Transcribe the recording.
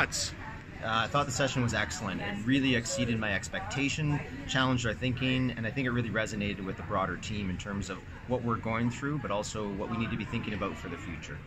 thoughts? Uh, I thought the session was excellent. It really exceeded my expectation, challenged our thinking, and I think it really resonated with the broader team in terms of what we're going through, but also what we need to be thinking about for the future.